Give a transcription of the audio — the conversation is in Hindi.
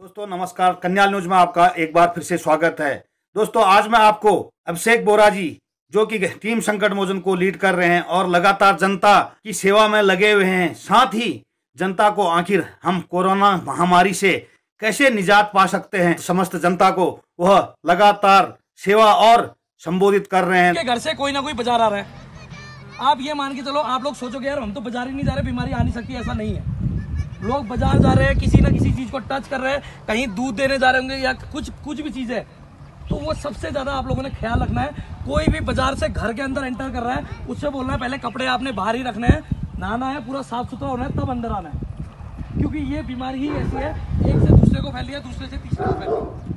दोस्तों, नमस्कार। कन्या न्यूज़ में आपका एक बार फिर से स्वागत है। दोस्तों, आज मैं आपको अभिषेक बोरा जी, जो कि टीम संकट मोचन को लीड कर रहे हैं और लगातार जनता की सेवा में लगे हुए हैं, साथ ही जनता को आखिर हम कोरोना महामारी से कैसे निजात पा सकते हैं? समस्त जनता को वह लगातार सेवा और संबोधित कर रहे हैं। घर से कोई ना कोई बाज़ार आ रहा है। आप ये मान के चलो, आप लोग सोचोगे, यार, हम तो बाज़ार ही नहीं जा रहे, बीमारी आ नहीं सकती, ऐसा नहीं है। लोग बाज़ार जा रहे हैं, किसी ना किसी चीज़ को टच कर रहे हैं, कहीं दूध देने जा रहे होंगे या कुछ कुछ भी चीज़। है तो वो सबसे ज़्यादा आप लोगों ने ख्याल रखना है, कोई भी बाज़ार से घर के अंदर एंटर कर रहा है, उससे बोलना है, पहले कपड़े आपने बाहर ही रखने हैं, नहाना है, पूरा साफ़ सुथरा होना है, तब अंदर आना है। क्योंकि ये बीमारी ही ऐसी है, एक से दूसरे को फैली है, दूसरे से तीसरे को फैली है।